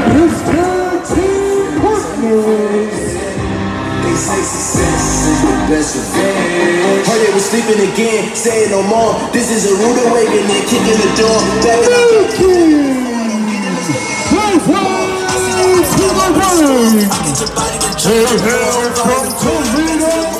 and his tag team partners. They say success is the best revenge. Heard it was sleeping again, say it no more. This is a rude awakening, kicking the door. Back Milky! Halfway to the ring! Hey, hail from Toledo!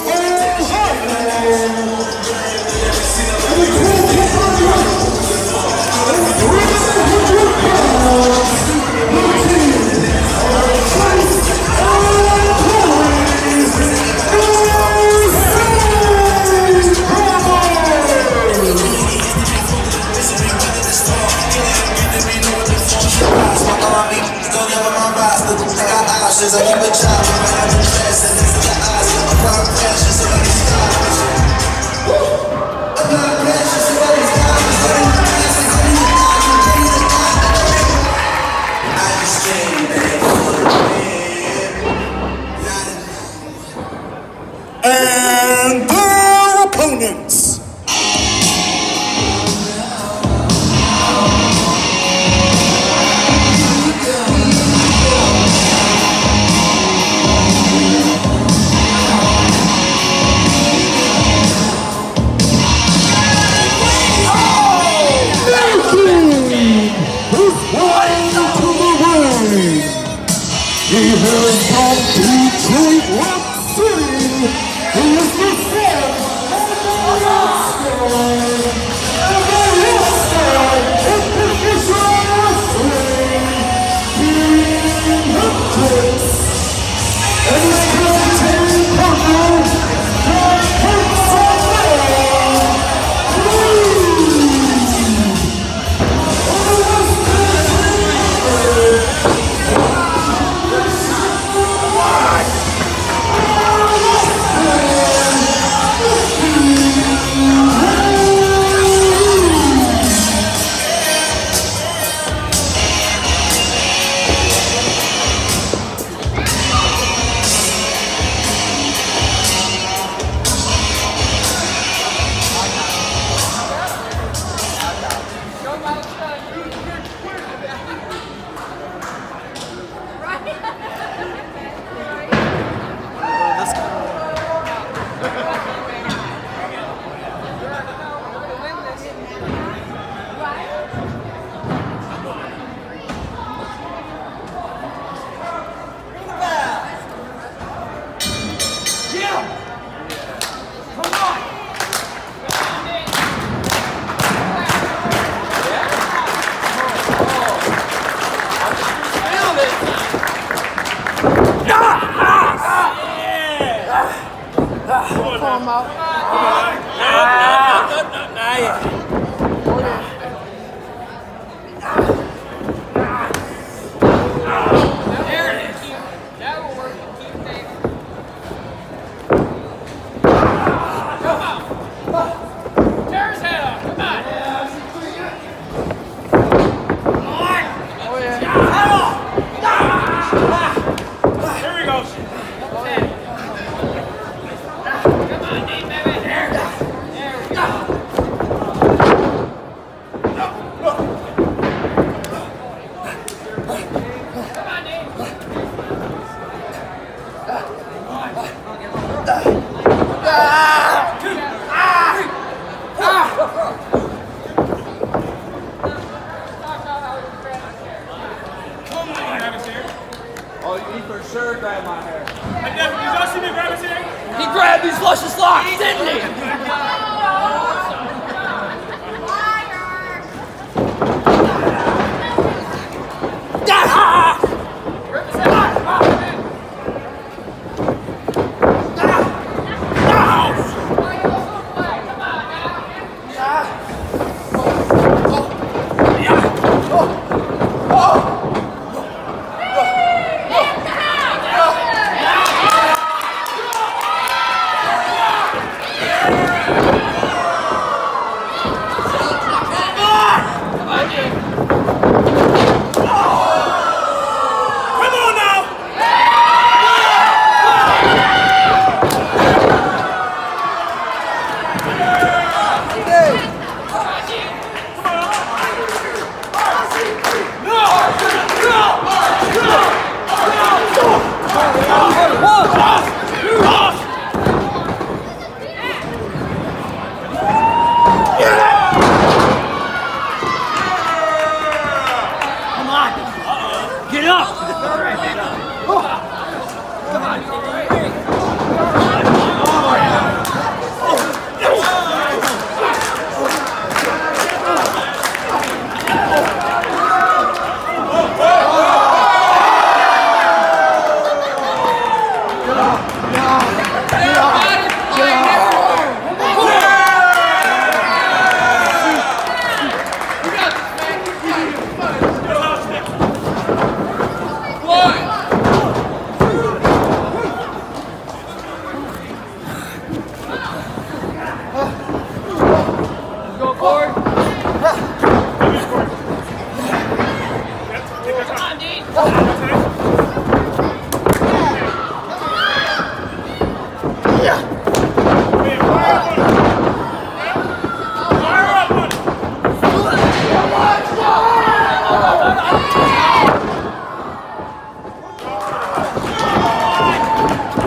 Did y'all see me grab it hair? He grabbed these luscious locks, didn't he?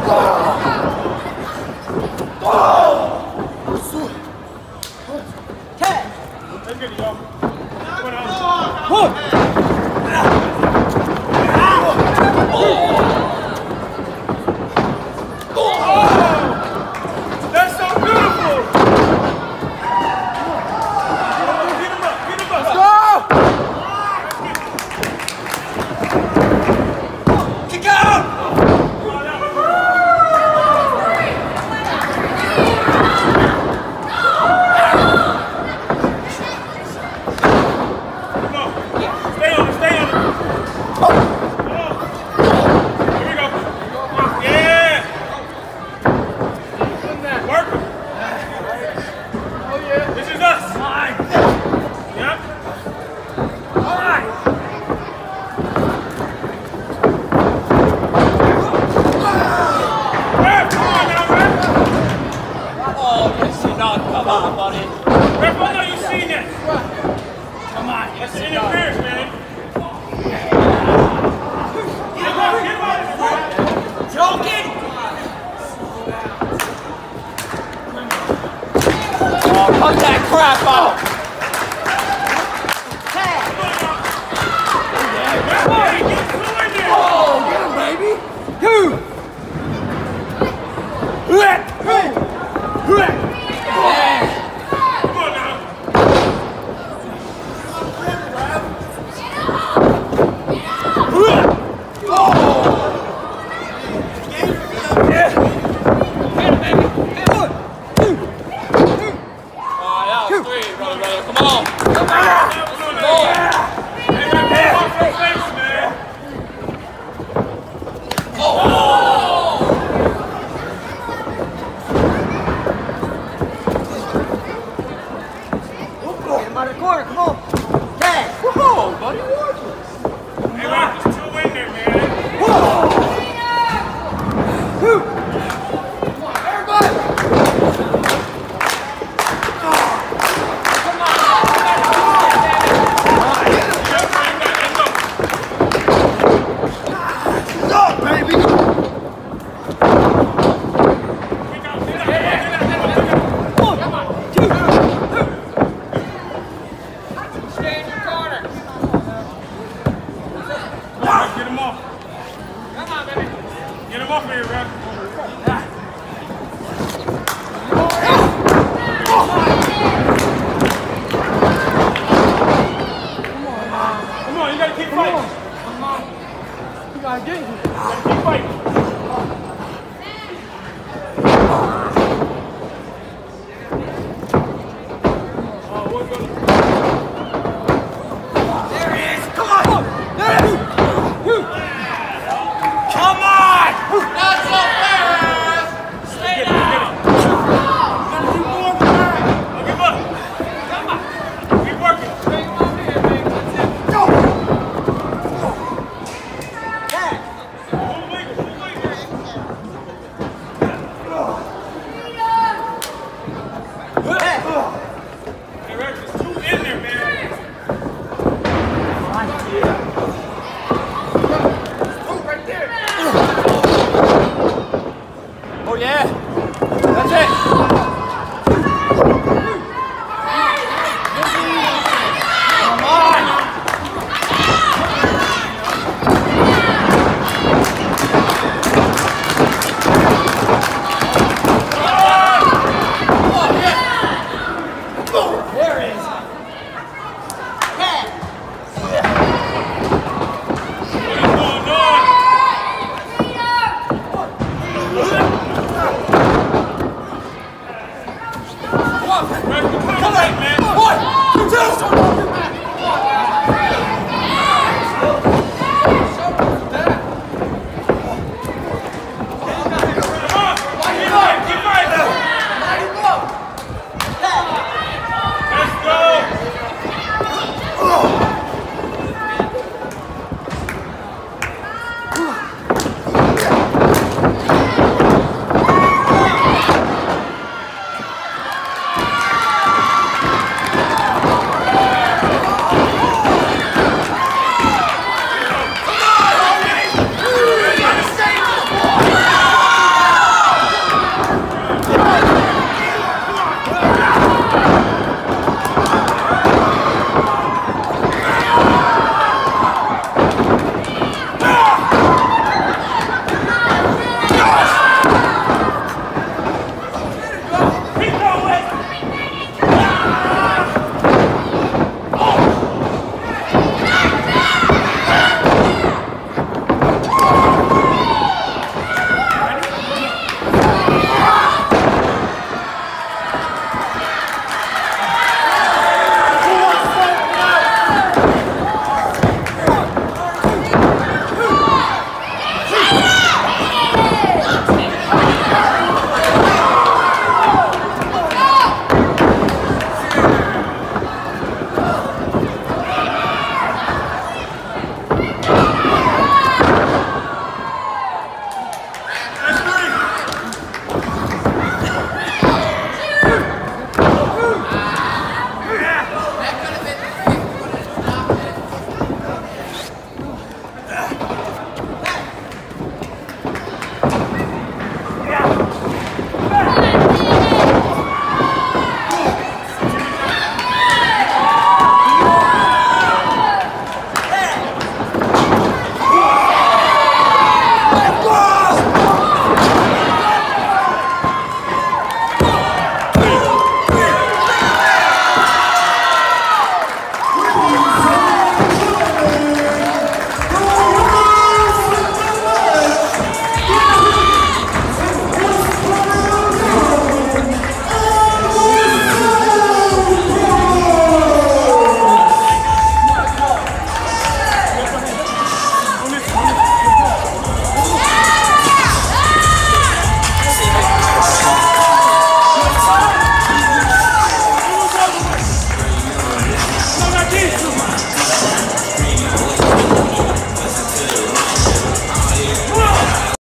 好 好どうも。Come on, you gotta keep fighting. Come on. You gotta get here. You gotta keep fighting.